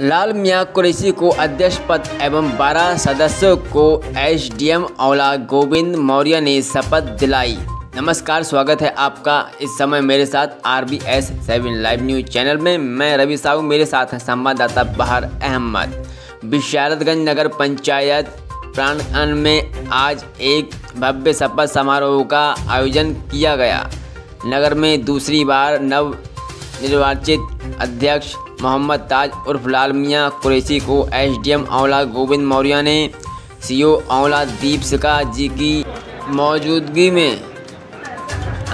लाल मियाँ कुरैशी को अध्यक्ष पद एवं 12 सदस्यों को एसडीएम औला गोविंद मौर्य ने शपथ दिलाई। नमस्कार, स्वागत है आपका इस समय मेरे साथ R B S seven live news channel में। मैं रवि साहू, मेरे साथ हैं संवाददाता बहार अहमद। विशारतगंज नगर पंचायत प्रांगण में आज एक भव्य शपथ समारोह का आयोजन किया गया। नगर में दूसरी बार नव निर्वाचित अध्यक्ष मोहम्मद ताज उर्फ़ लाल मियाँ कुरैशी को एसडीएम औला गोविंद मौर्य ने सीओ औला दीपशिका जी की मौजूदगी में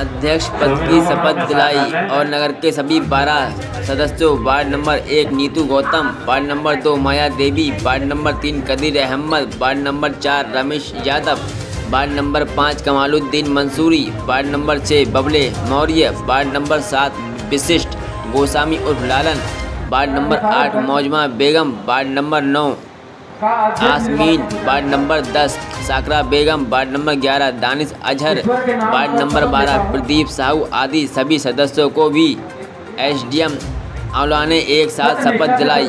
अध्यक्ष पद की शपथ दिलाई और नगर के सभी बारह सदस्यों, वार्ड नंबर एक नीतू गौतम, वार्ड नंबर दो माया देवी, वार्ड नंबर तीन कदीर अहमद, वार्ड नंबर चार रमेश यादव, वार्ड नंबर पाँच कमालुद्दीन मंसूरी, वार्ड नंबर छः बबले मौर्य, वार्ड नंबर सात विशिष्ट गोस्वामी उर्फ़ लालन वार्ड नंबर आठ मौजमा बेगम वार्ड नंबर नौ आसमीन वार्ड नंबर दस साकरा बेगम वार्ड नंबर ग्यारह दानिश अजहर वार्ड नंबर बारह प्रदीप साहू आदि सभी सदस्यों को भी एसडीएम आंवला ने एक साथ शपथ दिलाई।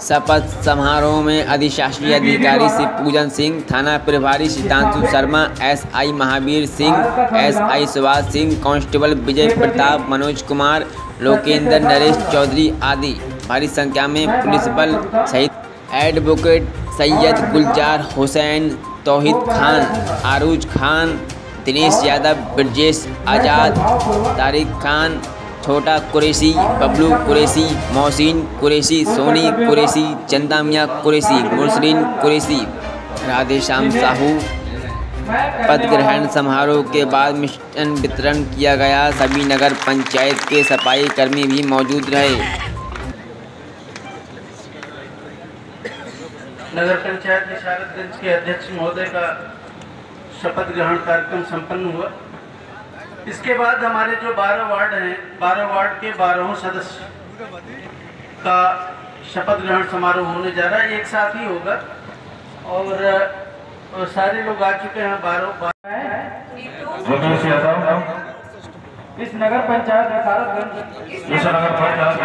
शपथ समारोह में अधिशासी अधिकारी श्री पूजन सिंह थाना प्रभारी Sitanshu Sharma SI Mahavir Singh SI Subhash Singh constable Vijay Pratap Manoj Kumar Lokendra Naresh Chaudhary आदि। भारी संख्या में पुलिस बल सहित एडवोकेट सैयद गुलजार हुसैन तोहिद खान आरूज खान दिनेश यादव ब्रजेश आज़ाद तारिक खान छोटा कुरैशी, बबलू कुरैशी, मोहसिन कुरैशी, सोनी कुरैशी चंदा मियाँ कुरैशी, मुरसलिन कुरैशी, राधेश्याम साहू। पद ग्रहण समारोह के बाद मिष्टन वितरण किया गया। सभी नगर पंचायत के सफ़ाई कर्मी भी मौजूद रहे। नगर पंचायत के अध्यक्ष महोदय का शपथ ग्रहण कार्यक्रम संपन्न हुआ। इसके बाद हमारे जो 12 वार्ड हैं 12 वार्ड के बारहों सदस्य का शपथ ग्रहण समारोह होने जा रहा है एक साथ ही होगा। और और सारे लोग आ चुके हैं बारह यादव इस नगर पंचायत इस नगर पंचायत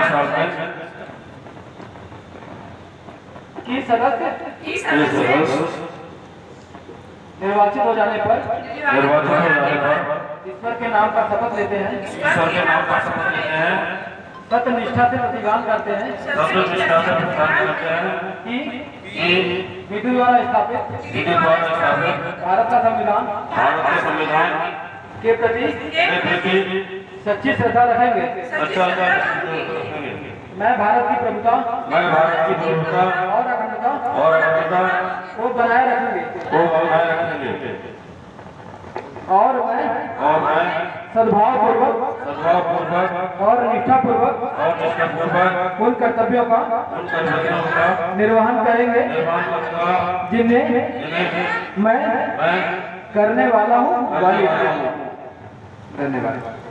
की सदस्य? निर्वाचित हो जाने पर। निर्वाचित हो जाने पर। ईश्वर के नाम पर शपथ लेते हैं। ईश्वर के नाम पर शपथ लेते हैं। सत्य निष्ठा से प्रतिज्ञान करते हैं। सत्य निष्ठा से प्रतिज्ञा करते हैं। कि कि विधि द्वारा स्थापित विधि द्वारा स्थापित भारत का संविधान भारत के संविधान के प्रति के प्रति सच्ची श्रद्धा रखेंगे। अच्छा मैं भारत की प्रभुता मैं भारत की प्रभुता और अखंडता और अखंडता को बनाए रखेंगे। को बनाए रखेंगे। और मैं और मैं सद्भाव पूर्वक सद्भावपूर्वक और निष्ठा पूर्वक और निष्ठापूर्वक उन कर्तव्यों का उन कर्तव्यों का निर्वहन करेंगे। निर्वहन करूँगा जिन्हें मैं करने वाला हूँ। धन्यवाद।